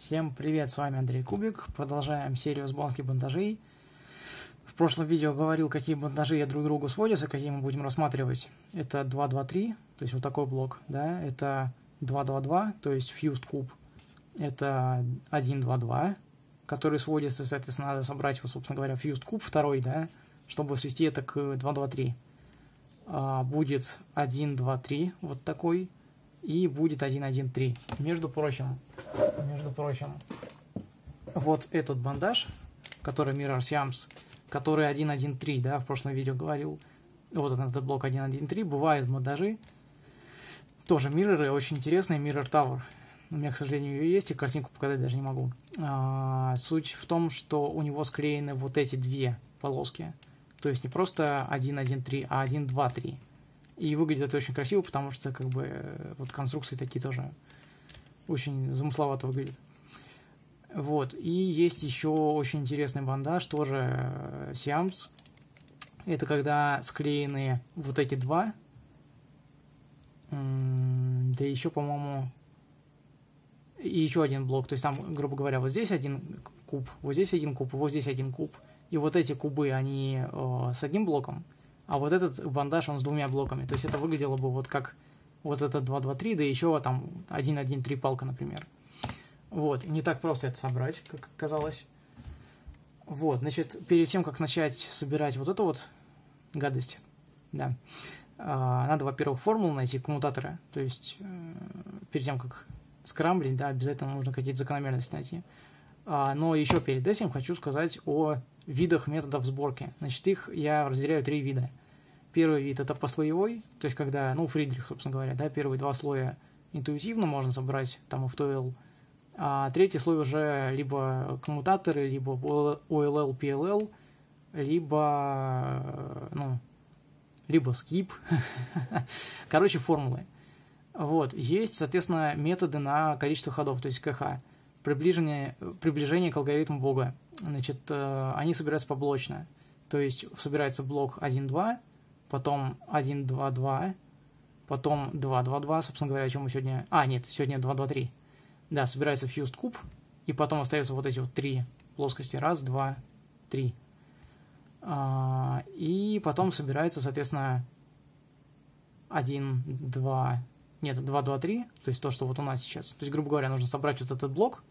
Всем привет, с вами Андрей Кубик. Продолжаем серию сборки бандажей. В прошлом видео говорил, какие бандажи я друг другу сводятся, какие мы будем рассматривать. Это 223, то есть вот такой блок, да, это 222, то есть fused куб. Это 122, который сводится, соответственно, надо собрать, вот, собственно говоря, fused куб второй, да, чтобы свести это к 223. А, будет 123, вот такой, и будет 113. Между прочим, между прочим, вот этот бандаж, который Mirror Siams, который 1.1.3, да, в прошлом видео говорил, вот этот блок 1.1.3, бывают бандажи, тоже мирроры, очень интересные, Mirror Tower. У меня, к сожалению, ее есть, и картинку показать даже не могу. А, суть в том, что у него склеены вот эти две полоски. То есть не просто 1.1.3, а 1.2.3. И выглядит это очень красиво, потому что как бы вот конструкции такие тоже очень замысловато выглядят. Вот. И есть еще очень интересный бандаж, тоже Siams. Это когда склеены вот эти два. Да еще, по-моему, и еще один блок. То есть там, грубо говоря, вот здесь один куб, вот здесь один куб, вот здесь один куб. И вот эти кубы, они э, с одним блоком, а вот этот бандаж, он с двумя блоками. То есть это выглядело бы вот как вот этот 2-2-3, да еще там 1-1-3 палка, например. Вот, не так просто это собрать, как оказалось. Вот, значит, перед тем, как начать собирать вот эту вот гадость, да, а, надо, во-первых, формулу найти, коммутаторы, то есть э, перед тем, как скрамблить, да, обязательно нужно какие-то закономерности найти. А, но еще перед этим хочу сказать о видах методов сборки. Значит, их я разделяю три вида. Первый вид это послоевой, то есть когда, ну, Фридрих, собственно говоря, да, первые два слоя интуитивно можно собрать, там, FTL, а третий слой уже либо коммутаторы, либо OLL, PLL, либо, ну, либо skip, короче, формулы. Вот, есть, соответственно, методы на количество ходов, то есть КХ, приближение, приближение к алгоритму Бога. Значит, э, они собираются поблочно, то есть собирается блок 1-2, потом 1, 2, 2, потом 2, 2, 2, собственно говоря, о чем мы сегодня... А, нет, сегодня 2, 2, 3. Да, собирается fused куб, и потом остаются вот эти вот три плоскости. Раз, два, три. А, и потом собирается, соответственно, 1, 2, нет, 2, 2, 3, то есть то, что вот у нас сейчас. То есть, грубо говоря, нужно собрать вот этот блок,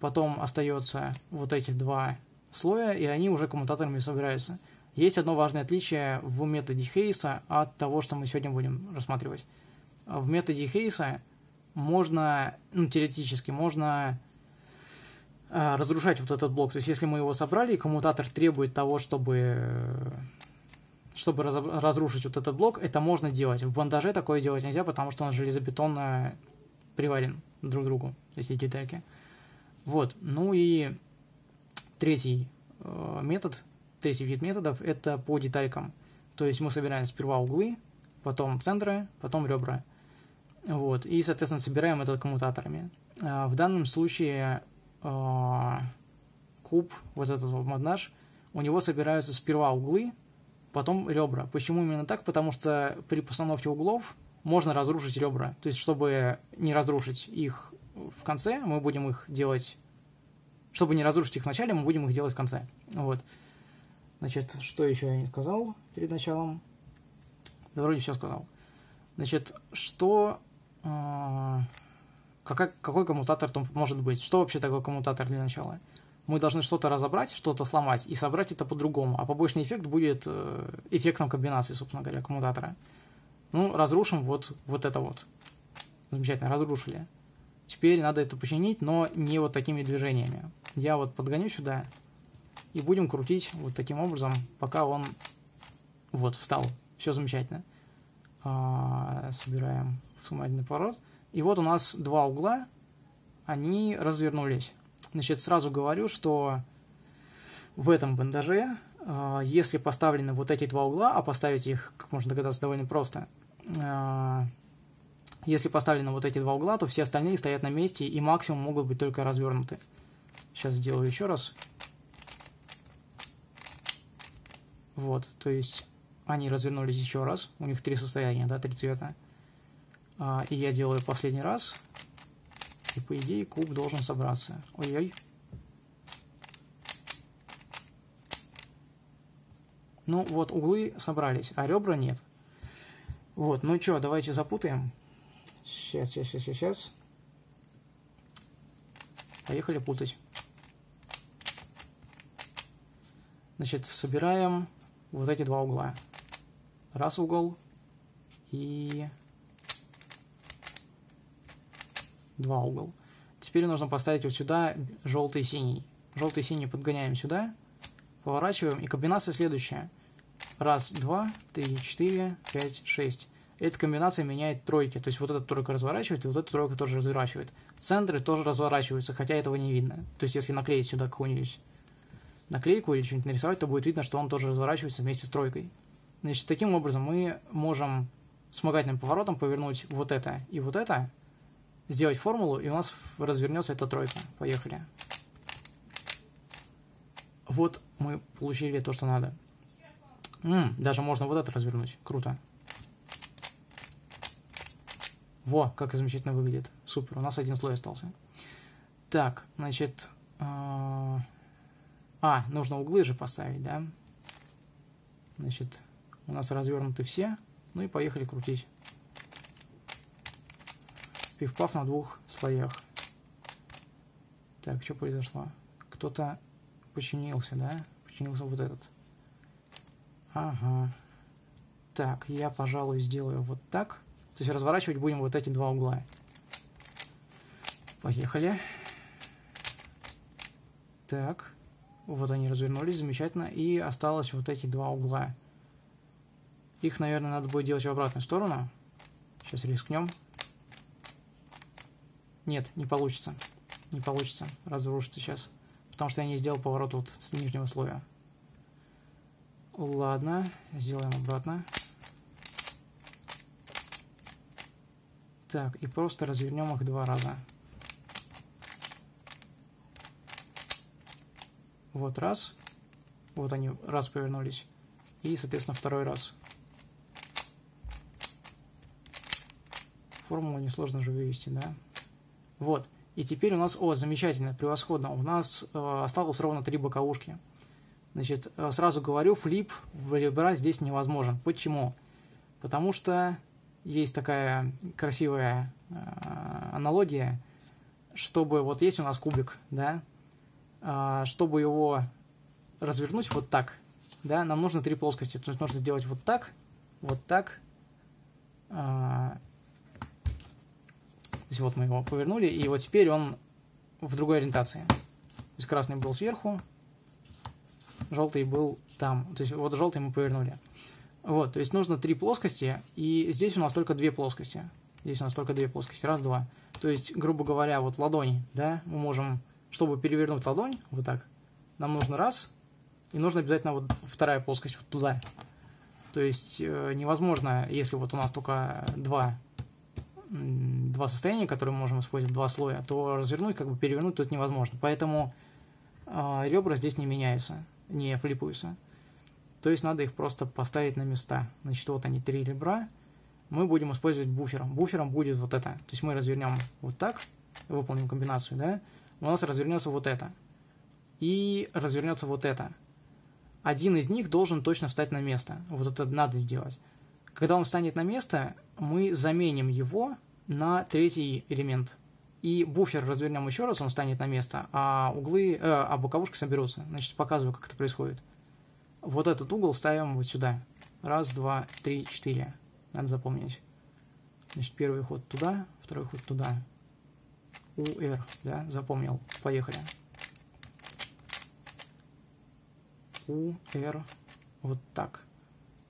потом остается вот эти два слоя, и они уже коммутаторами собираются. Есть одно важное отличие в методе Хейса от того, что мы сегодня будем рассматривать. В методе Хейса можно, ну, теоретически, можно э, разрушать вот этот блок. То есть, если мы его собрали, и коммутатор требует того, чтобы, чтобы раз, разрушить вот этот блок, это можно делать. В бандаже такое делать нельзя, потому что он железобетонно приварен друг к другу, эти детальки. Вот. Ну и третий э, метод третий вид методов – это по деталькам. То есть мы собираем сперва углы, потом центры, потом ребра. Вот, и, соответственно, собираем это коммутаторами. А, в данном случае а, куб, вот этот вот моднаж, у него собираются сперва углы, потом ребра. Почему именно так? Потому что при постановке углов можно разрушить ребра. То есть, чтобы не разрушить их в конце, мы будем их делать... Чтобы не разрушить их в начале, мы будем их делать в конце. Вот. Значит, что еще я не сказал перед началом? Да вроде все сказал. Значит, что... Э, какой, какой коммутатор там может быть? Что вообще такое коммутатор для начала? Мы должны что-то разобрать, что-то сломать и собрать это по-другому. А побочный эффект будет э, эффектом комбинации, собственно говоря, коммутатора. Ну, разрушим вот, вот это вот. Замечательно, разрушили. Теперь надо это починить, но не вот такими движениями. Я вот подгоню сюда и будем крутить вот таким образом, пока он вот встал. Все замечательно. А, собираем вспомогательный поворот. И вот у нас два угла, они развернулись. Значит, сразу говорю, что в этом бандаже, а, если поставлены вот эти два угла, а поставить их, как можно догадаться, довольно просто, а, если поставлены вот эти два угла, то все остальные стоят на месте и максимум могут быть только развернуты. Сейчас сделаю еще раз. Вот, то есть они развернулись еще раз. У них три состояния, да, три цвета. А, и я делаю последний раз. И по идее куб должен собраться. Ой-ой. Ну вот углы собрались, а ребра нет. Вот, ну что, давайте запутаем. Сейчас, сейчас, сейчас, сейчас. Поехали путать. Значит, собираем вот эти два угла. Раз угол и два угол. Теперь нужно поставить вот сюда желтый и синий. Желтый и синий подгоняем сюда, поворачиваем, и комбинация следующая. Раз, два, три, четыре, пять, шесть. Эта комбинация меняет тройки, то есть вот эта тройка разворачивает, и вот эта тройка тоже разворачивает. Центры тоже разворачиваются, хотя этого не видно. То есть если наклеить сюда какую-нибудь наклейку или что-нибудь нарисовать, то будет видно, что он тоже разворачивается вместе с тройкой. Значит, таким образом мы можем вспомогательным поворотом повернуть вот это и вот это, сделать формулу, и у нас развернется эта тройка. Поехали. Вот мы получили то, что надо. М-м, даже можно вот это развернуть. Круто. Во, как замечательно выглядит. Супер, у нас один слой остался. Так, значит... Э а, нужно углы же поставить, да? Значит, у нас развернуты все. Ну и поехали крутить. Пив-пав на двух слоях. Так, что произошло? Кто-то починился, да? Починился вот этот. Ага. Так, я, пожалуй, сделаю вот так. То есть разворачивать будем вот эти два угла. Поехали. Так. Вот они развернулись, замечательно. И осталось вот эти два угла. Их, наверное, надо будет делать в обратную сторону. Сейчас рискнем. Нет, не получится. Не получится. Разрушится сейчас. Потому что я не сделал поворот вот с нижнего слоя. Ладно, сделаем обратно. Так, и просто развернем их два раза. Вот раз. Вот они раз повернулись. И, соответственно, второй раз. Формулу несложно же вывести, да? Вот. И теперь у нас, о, замечательно, превосходно, у нас э, осталось ровно три боковушки. Значит, э, сразу говорю, флип в ребра здесь невозможен. Почему? Потому что есть такая красивая э, аналогия, чтобы вот есть у нас кубик, да, чтобы его развернуть вот так, да, нам нужно три плоскости. То есть нужно сделать вот так, вот так, э, то есть вот мы его повернули, и вот теперь он в другой ориентации. То есть красный был сверху, желтый был там. То есть вот желтый мы повернули. Вот, то есть нужно три плоскости, и здесь у нас только две плоскости. Здесь у нас только две плоскости. Раз, два. То есть, грубо говоря, вот ладонь, да, мы можем, чтобы перевернуть ладонь, вот так, нам нужно раз, и нужно обязательно вот вторая плоскость вот туда. То есть э, невозможно, если вот у нас только два два состояния, которые мы можем использовать, два слоя, то развернуть, как бы перевернуть тут невозможно. Поэтому э, ребра здесь не меняются, не флипаются. То есть надо их просто поставить на места. Значит, вот они, три ребра. Мы будем использовать буфером. Буфером будет вот это. То есть мы развернем вот так, выполним комбинацию, да, у нас развернется вот это. И развернется вот это. Один из них должен точно встать на место. Вот это надо сделать. Когда он встанет на место, мы заменим его на третий элемент. И буфер развернем еще раз, он станет на место, а углы, э, а боковушки соберутся. Значит, показываю, как это происходит. Вот этот угол ставим вот сюда. Раз, два, три, четыре. Надо запомнить. Значит, первый ход туда, второй ход туда. УР, да, запомнил. Поехали. УР, вот так.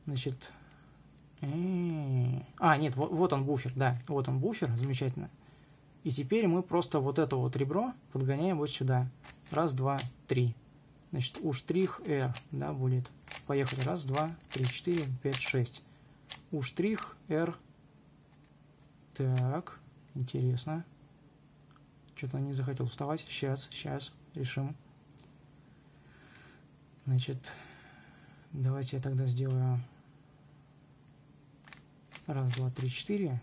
Значит, а, нет, вот, вот он буфер, да, вот он буфер, замечательно. И теперь мы просто вот это вот ребро подгоняем вот сюда. Раз, два, три. Значит, у штрих R, да, будет. Поехали. Раз, два, три, четыре, пять, шесть. У штрих R. Так, интересно. Что-то не захотел вставать. Сейчас, сейчас, решим. Значит, давайте я тогда сделаю Раз, два, три, четыре.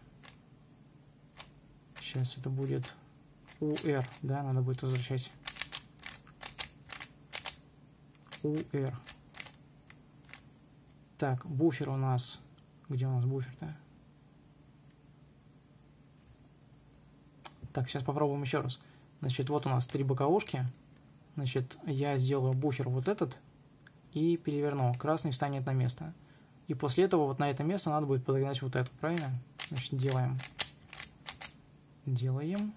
Сейчас это будет UR, да, надо будет возвращать. UR. Так, буфер у нас... Где у нас буфер-то? Так, сейчас попробуем еще раз. Значит, вот у нас три боковушки. Значит, я сделаю буфер вот этот и переверну. Красный встанет на место. И после этого вот на это место надо будет подогнать вот эту, правильно? Значит, делаем. Делаем.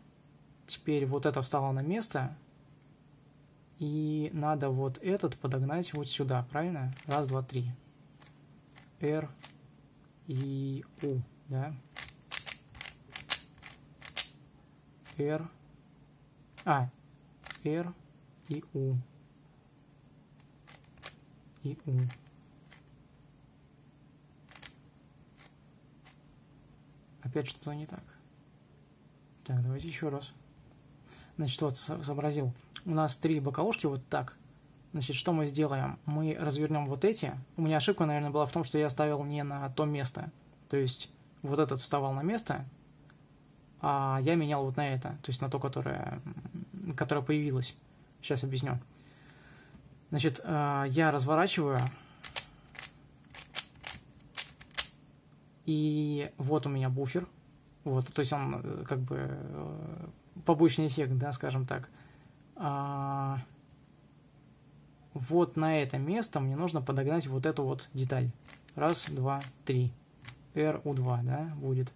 Теперь вот это встало на место. И надо вот этот подогнать вот сюда, правильно? Раз, два, три. R и U, да? R, а, R и U. И U. Опять что-то не так. Так, давайте еще раз. Значит, вот сообразил. У нас три боковушки вот так. Значит, что мы сделаем? Мы развернем вот эти. У меня ошибка, наверное, была в том, что я ставил не на то место. То есть вот этот вставал на место, а я менял вот на это. То есть на то, которое, которое появилось. Сейчас объясню. Значит, э, я разворачиваю. И вот у меня буфер. Вот, то есть он э, как бы э, побочный эффект, да, скажем так. А, вот на это место мне нужно подогнать вот эту вот деталь. Раз, два, три. RU2, да, будет.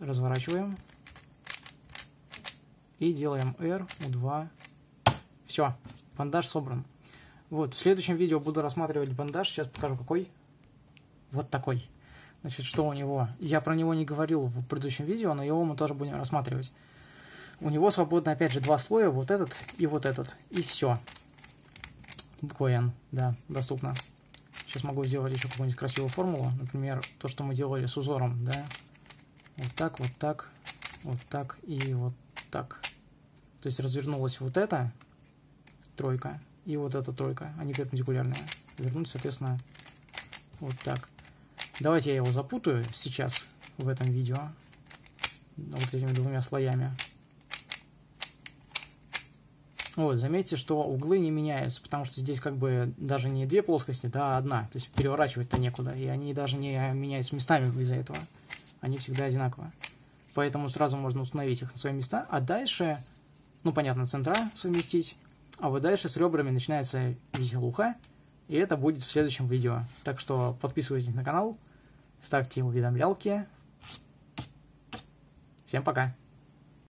Разворачиваем. И делаем RU2. Все, бандаж собран. Вот, в следующем видео буду рассматривать бандаж. Сейчас покажу какой. Вот такой. Значит, что у него? Я про него не говорил в предыдущем видео, но его мы тоже будем рассматривать. У него свободно, опять же, два слоя, вот этот и вот этот. И все. Коин, да, доступно. Сейчас могу сделать еще какую-нибудь красивую формулу. Например, то, что мы делали с узором, да. Вот так, вот так, вот так и вот так. То есть развернулась вот эта тройка и вот эта тройка. Они перпендикулярные. Вернуть, соответственно, вот так. Давайте я его запутаю сейчас в этом видео. Вот этими двумя слоями. Вот, заметьте, что углы не меняются, потому что здесь как бы даже не две плоскости, да, а одна. То есть переворачивать-то некуда. И они даже не меняются местами из-за этого. Они всегда одинаковые. Поэтому сразу можно установить их на свои места. А дальше, ну, понятно, центра совместить. А вот дальше с ребрами начинается веселуха. И это будет в следующем видео. Так что подписывайтесь на канал, ставьте уведомлялки. Всем пока!